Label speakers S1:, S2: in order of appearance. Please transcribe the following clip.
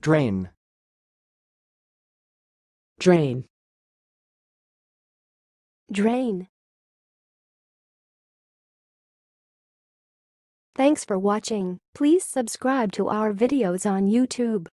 S1: drain,
S2: drain,
S3: drain. Thanks for watching. Please subscribe to our videos on YouTube.